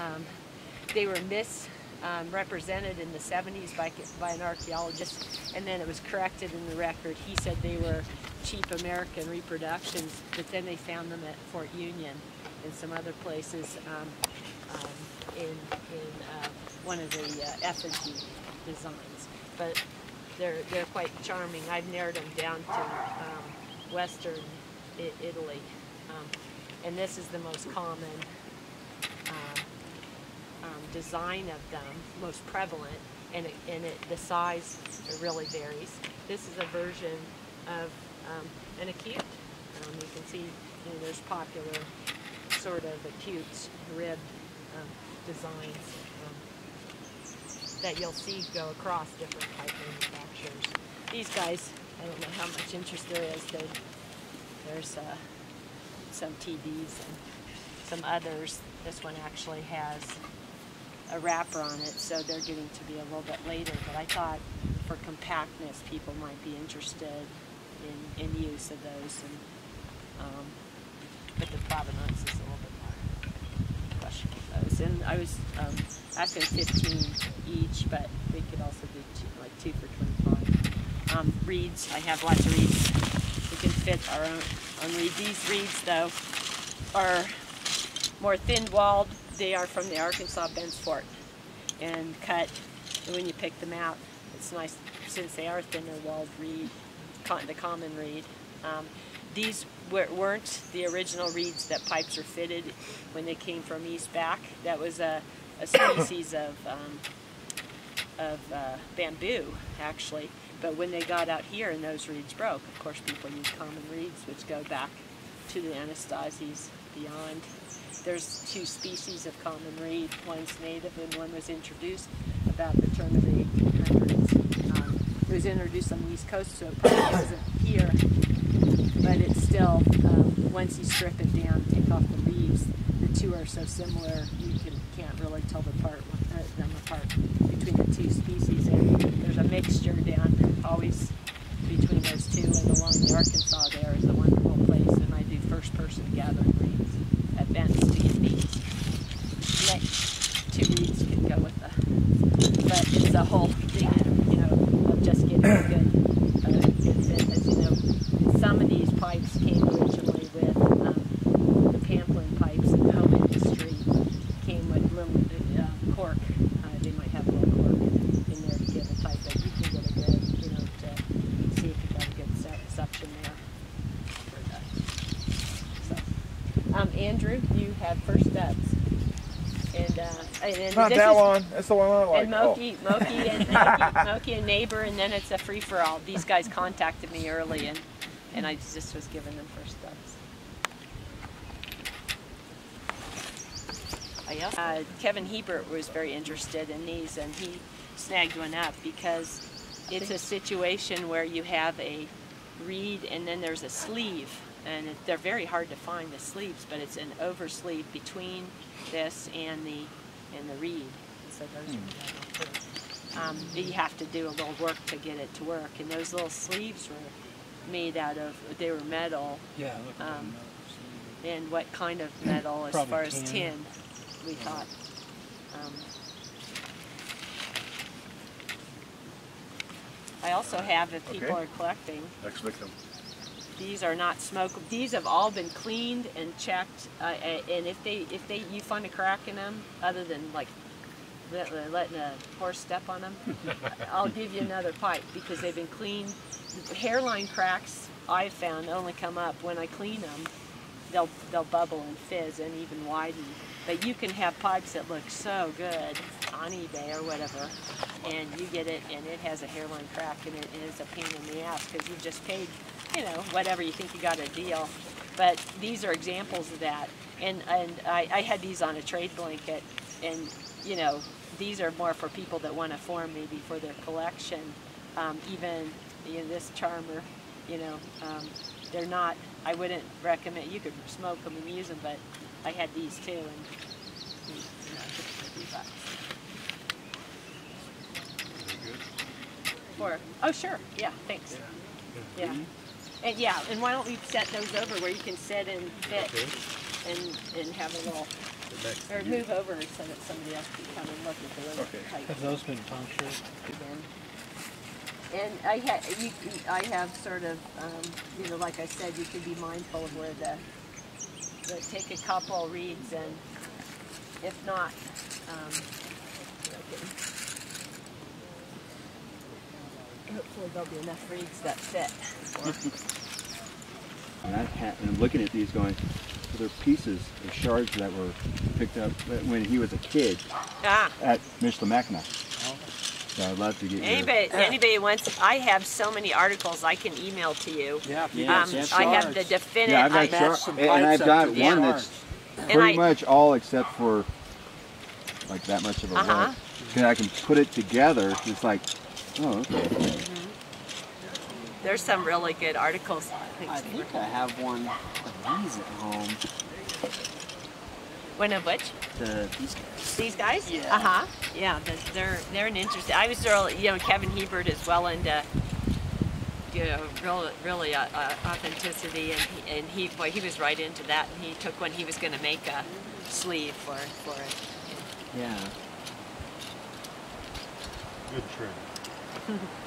um, they were misrepresented in the 70s by, by an archaeologist, and then it was corrected in the record. He said they were cheap American reproductions, but then they found them at Fort Union and some other places um, um, in, in uh, one of the uh, effigy designs. But they're, they're quite charming. I've narrowed them down to um, Western I Italy. Um, and this is the most common uh, um, design of them, most prevalent, and, it, and it, the size really varies. This is a version of um, an acute. Um, you can see you know, there's popular sort of acute rib um, designs um, that you'll see go across different pipe manufacturers. These guys, I don't know how much interest there is. There, there's uh, some TDs and some others. This one actually has a wrapper on it, so they're getting to be a little bit later. But I thought for compactness, people might be interested in, in use of those. And, um, but the provenance is a little bit more questionable. Those. And I was um, asking 15 each, but we could also do two, like two for 25. Um, reeds, I have lots of reeds. We can fit our own, own reed. These reeds, though, are more thin-walled. They are from the Arkansas Bent's Fort and cut. When you pick them out, it's nice since they are thinner-walled reed, the common reed. Um, these weren't the original reeds that pipes were fitted when they came from east back. That was a, a species of, um, of uh, bamboo, actually. But when they got out here and those reeds broke, of course people use common reeds, which go back to the Anasazis beyond. There's two species of common reed. One's native and one was introduced about the turn of the 1800s. Um, it was introduced on the East Coast, so it probably wasn't here but it's still, um, once you strip it down, take off the leaves, the two are so similar, you can, can't really tell the part, uh, them apart between the two species. And there's a mixture down always between those two, and along the Arkansas there is a wonderful place, and I do first person gathering reeds to get these. Two reeds can go with the, but it's a whole thing, you know, of just getting a good pipes came originally with um, the Pamplin pipes in the home industry came with little uh, cork. Uh, they might have a little cork in there to get a type that you can get a good, you know, to see if you've got a good suction there. So, um, Andrew, you have first steps. And, uh, and Not that one. That's the one I like. And Moki, oh. Moki, and Moki, Moki and neighbor, and then it's a free for all. These guys contacted me early, and and I just was giving them first steps. Uh, Kevin Hebert was very interested in these and he snagged one up because it's a situation where you have a reed and then there's a sleeve and it, they're very hard to find the sleeves but it's an oversleeve between this and the and the reed so those hmm. are um, you have to do a little work to get it to work and those little sleeves were made out of, they were metal. Yeah, um. And what kind of metal as far as tin, we yeah. thought. Um, I also have, if people okay. are collecting, next victim. These are not smoke. These have all been cleaned and checked, uh, and if they if they you find a crack in them, other than like letting a horse step on them, I'll give you another pipe because they've been cleaned hairline cracks I've found only come up when I clean them. They'll, they'll bubble and fizz and even widen. But you can have pipes that look so good on eBay or whatever, and you get it and it has a hairline crack and it is a pain in the ass because you just paid, you know, whatever you think you got a deal. But these are examples of that. And, and I, I had these on a trade blanket and, you know, these are more for people that want to form maybe for their collection. Um, even you know, this charmer, you know, um, they're not, I wouldn't recommend, you could smoke them and use them, but I had these too, and, you know, just a few bucks. For, oh sure, yeah, thanks. Yeah. yeah. And yeah, and why don't we set those over where you can sit and fit okay. and, and have a little. Or move over so that somebody else can come and look at the road Okay. height. Have those been punctured? And I ha you, you- I have sort of, um, you know, like I said, you could be mindful of where the, take a couple reads and if not, um, hopefully there'll be enough reads that fit. And, and I'm looking at these going, they're pieces, they're shards that were picked up when he was a kid Ah, at Michilimackinac. So I'd love to get your, anybody, anybody wants, I have so many articles I can email to you. Yeah, Yeah, Um, get some I have the shards. definitive. yeah, I've got I- match and I've got one shard. that's pretty I- much all except for like that much of a Uh-huh. run. And I can put it together. It's like, oh, okay. There's some really good articles. I think I have one of these at home. One of which? The these guys. These guys? Yeah. Uh huh. Yeah, they're, they're they're an interesting. I was really, you know, Kevin Hebert is well into, you know, real, really uh, uh, authenticity, and he, and he, boy, he was right into that. And he took one. He was going to make a sleeve for for it. Yeah. Good trend.